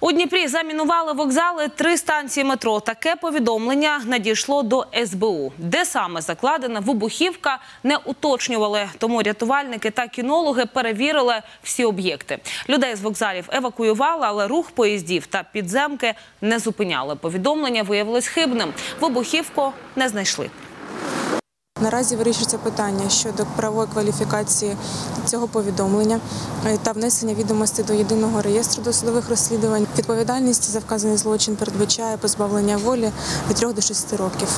У Дніпрі замінували вокзали три станції метро. Таке повідомлення надійшло до СБУ. Де саме закладена вибухівка, не уточнювали. Тому рятувальники та кінологи перевірили всі об'єкти. Людей з вокзалів евакуювали, але рух поїздів та підземки не зупиняли. Повідомлення виявилось хибним. Вибухівку не знайшли. Наразі вирішується питання щодо правової кваліфікації цього повідомлення е, та внесення відомостей до єдиного реєстру досудових розслідувань. Відповідальність за вказаний злочин передбачає позбавлення волі від 3 до 6 років.